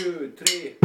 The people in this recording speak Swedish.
tre.